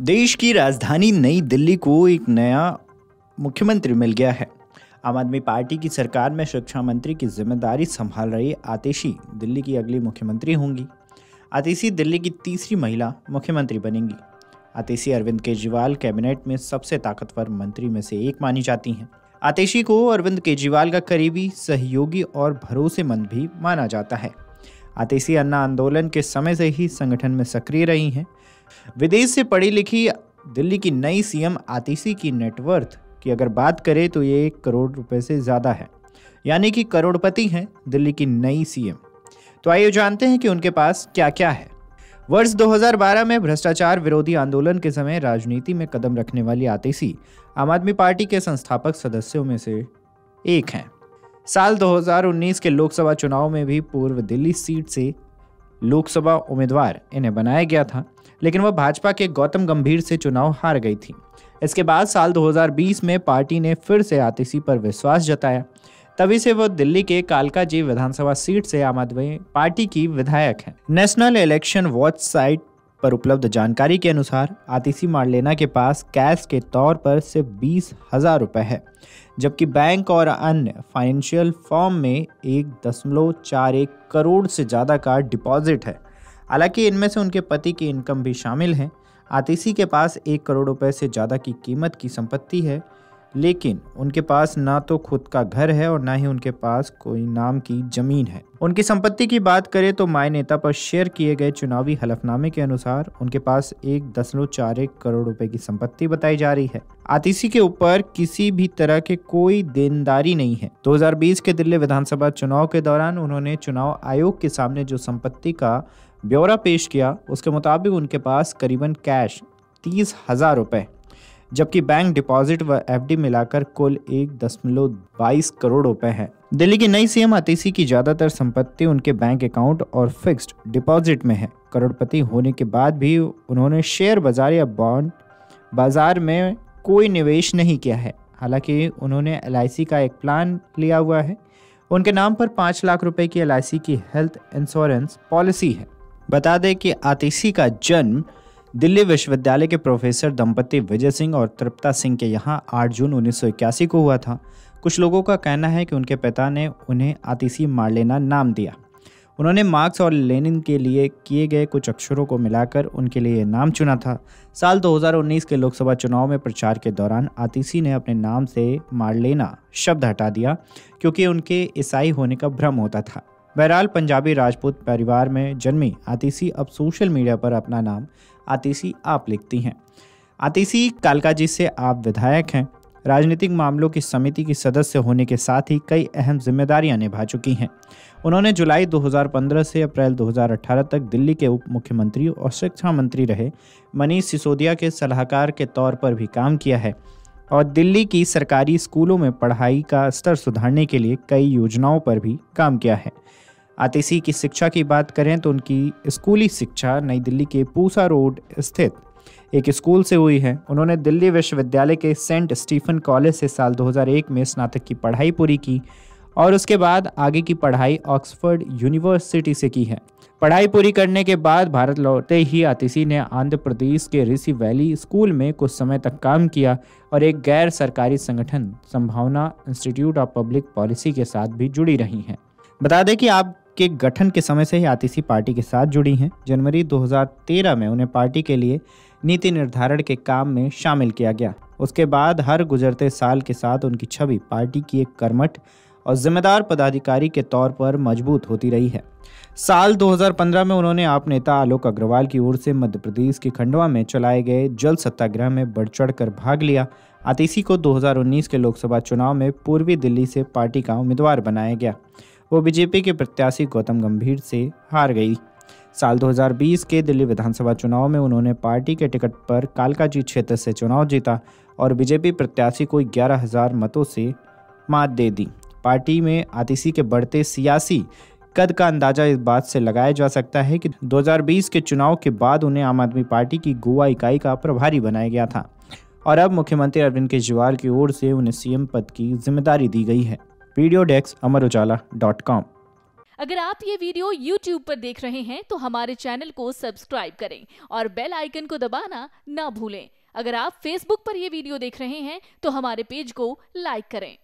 देश की राजधानी नई दिल्ली को एक नया मुख्यमंत्री मिल गया है। आम आदमी पार्टी की सरकार में शिक्षा मंत्री की ज़िम्मेदारी संभाल रही आतिशी दिल्ली की अगली मुख्यमंत्री होंगी। आतिशी दिल्ली की तीसरी महिला मुख्यमंत्री बनेंगी। आतिशी अरविंद केजरीवाल कैबिनेट में सबसे ताकतवर मंत्री में से एक मानी जाती हैं। आतिशी को अरविंद केजरीवाल का करीबी, सहयोगी और भरोसेमंद भी माना जाता है। आतिशी अन्ना आंदोलन के समय से ही संगठन में सक्रिय रही हैं। विदेश से पढ़ी लिखी दिल्ली की नई सीएम आतिशी की नेटवर्थ की अगर बात करें तो ये एक करोड़ रुपए से ज़्यादा है। यानी कि करोड़पति हैं दिल्ली की नई सीएम। तो आइए जानते हैं कि उनके पास क्या क्या है। वर्ष 2012 में भ्रष्टाचार विरोधी आंदोलन के समय राजनीति में कदम रखने वाली आतिशी आम आदमी पार्टी के संस्थापक सदस्यों में से एक हैं। साल 2019 के लोकसभा चुनाव में भी पूर्व दिल्ली सीट से लोकसभा उम्मीदवार इन्हें बनाया गया था, लेकिन वह भाजपा के गौतम गंभीर से चुनाव हार गई थी। इसके बाद साल 2020 में पार्टी ने फिर से आतिशी पर विश्वास जताया। तभी से वह दिल्ली के कालका जी विधानसभा सीट से आम आदमी पार्टी की विधायक है। नेशनल इलेक्शन वॉच साइट पर उपलब्ध जानकारी के अनुसार, आतिशी मारलेना के पास कैश के तौर पर सिर्फ़ बीस हज़ार रुपये है, जबकि बैंक और अन्य फाइनेंशियल फॉर्म में एक दशमलव चार एक करोड़ से ज़्यादा का डिपॉजिट है। हालाँकि इनमें से उनके पति की इनकम भी शामिल है। आतिशी के पास एक करोड़ रुपए से ज़्यादा की कीमत की संपत्ति है लेकिन उनके पास ना तो खुद का घर है और ना ही उनके पास कोई नाम की ज़मीन है। उनकी संपत्ति की बात करें तो माय नेता पर शेयर किए गए चुनावी हलफनामे के अनुसार उनके पास एक दशमलव चार एक करोड़ रुपए की संपत्ति बताई जा रही है। आतिशी के ऊपर किसी भी तरह के कोई देनदारी नहीं है। 2020 के दिल्ली विधानसभा चुनाव के दौरान उन्होंने चुनाव आयोग के सामने जो संपत्ति का ब्यौरा पेश किया, उसके मुताबिक उनके पास करीबन कैश तीस हज़ार रुपए जबकि बैंक डिपॉजिट व एफडी मिलाकर कुल एक दशमलव बाईस करोड़ रुपए है। दिल्ली की नई सीएम आतिशी की ज़्यादातर संपत्ति उनके बैंक अकाउंट और फिक्स्ड डिपॉजिट में है। करोड़पति होने के बाद भी उन्होंने शेयर बाज़ार या बॉन्ड बाज़ार में कोई निवेश नहीं किया है। हालाँकि उन्होंने एलआईसी का एक प्लान लिया हुआ है। उनके नाम पर पाँच लाख रुपए की एलआईसी की हेल्थ इंश्योरेंस पॉलिसी है। बता दें कि आतिशी का जन्म दिल्ली विश्वविद्यालय के प्रोफेसर दंपति विजय सिंह और तृप्ता सिंह के यहाँ 8 जून उन्नीस सौ इक्यासी को हुआ था। कुछ लोगों का कहना है कि उनके पिता ने उन्हें आतिशी मारलेना नाम दिया। उन्होंने मार्क्स और लेनिन के लिए किए गए कुछ अक्षरों को मिलाकर उनके लिए नाम चुना था। साल 2019 के लोकसभा चुनाव में प्रचार के दौरान आतिशी ने अपने नाम से मारलेना शब्द हटा दिया, क्योंकि उनके ईसाई होने का भ्रम होता था। बहरहाल, पंजाबी राजपूत परिवार में जन्मी आतिशी अब सोशल मीडिया पर अपना नाम आतिशी आप लिखती हैं। आतिशी कालकाजी से आप विधायक हैं। राजनीतिक मामलों की समिति की सदस्य होने के साथ ही कई अहम जिम्मेदारियाँ निभा चुकी हैं। उन्होंने जुलाई 2015 से अप्रैल 2018 तक दिल्ली के उप मुख्यमंत्री और शिक्षा मंत्री रहे। मनीष सिसोदिया के सलाहकार के तौर पर भी काम किया है और दिल्ली की सरकारी स्कूलों में पढ़ाई का स्तर सुधारने के लिए कई योजनाओं पर भी काम किया है। आतिशी की शिक्षा की बात करें तो उनकी स्कूली शिक्षा नई दिल्ली के पूसा रोड स्थित एक स्कूल से हुई है। उन्होंने दिल्ली विश्वविद्यालय के सेंट स्टीफन कॉलेज से साल 2001 में स्नातक की पढ़ाई पूरी की और उसके बाद आगे की पढ़ाई ऑक्सफोर्ड यूनिवर्सिटी से की है। पढ़ाई पूरी करने के बाद भारत लौटते ही आतिशी ने आंध्र प्रदेश के ऋषि वैली स्कूल में कुछ समय तक काम किया और एक गैर सरकारी संगठन, संभावना इंस्टीट्यूट ऑफ़ पब्लिक पॉलिसी के साथ भी जुड़ी रही हैं। बता दें कि आप के गठन के समय से ही आतिशी पार्टी के साथ जुड़ी हैं। जनवरी 2013 में उन्हें पार्टी के लिए नीति निर्धारण के काम में शामिल किया गया। उसके बाद हर गुजरते साल के साथ उनकी छवि पार्टी की एक कर्मठ और जिम्मेदार पदाधिकारी के तौर पर मज़बूत होती रही है। साल 2015 में उन्होंने आप नेता आलोक अग्रवाल की ओर से मध्य प्रदेश के खंडवा में चलाए गए जल सत्याग्रह में बढ़ चढ़ कर भाग लिया। आतिशी को 2019 के लोकसभा चुनाव में पूर्वी दिल्ली से पार्टी का उम्मीदवार बनाया गया। वो बीजेपी के प्रत्याशी गौतम गंभीर से हार गई। साल 2020 के दिल्ली विधानसभा चुनाव में उन्होंने पार्टी के टिकट पर कालकाजी क्षेत्र से चुनाव जीता और बीजेपी प्रत्याशी को ग्यारह हज़ार मतों से मात दे दी। पार्टी में आतिशी के बढ़ते सियासी कद का अंदाज़ा इस बात से लगाया जा सकता है कि 2020 के चुनाव के बाद उन्हें आम आदमी पार्टी की गोवा इकाई का प्रभारी बनाया गया था और अब मुख्यमंत्री अरविंद केजरीवाल की ओर से उन्हें सीएम पद की ज़िम्मेदारी दी गई है। Video desk Amar Ujala dot com अगर आप ये वीडियो YouTube पर देख रहे हैं तो हमारे चैनल को सब्सक्राइब करें और बेल आइकन को दबाना ना भूलें। अगर आप Facebook पर ये वीडियो देख रहे हैं तो हमारे पेज को लाइक करें।